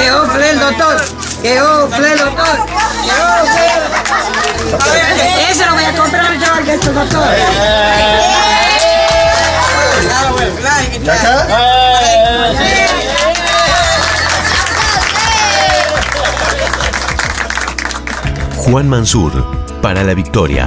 el doctor. Que ofre el doctor. Que ofre el doctor. Ese lo voy a comprar yo al de este doctor. Juan Mansur, para la victoria.